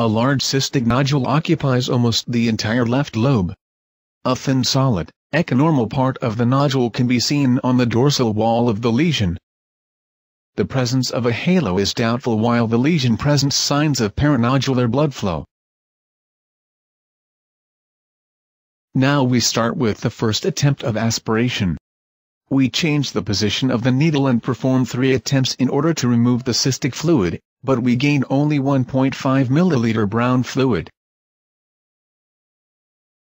A large cystic nodule occupies almost the entire left lobe. A thin solid, echonormal part of the nodule can be seen on the dorsal wall of the lesion. The presence of a halo is doubtful while the lesion presents signs of perinodular blood flow. Now we start with the first attempt of aspiration. We change the position of the needle and perform three attempts in order to remove the cystic fluid, but we gain only 1.5 milliliter brown fluid.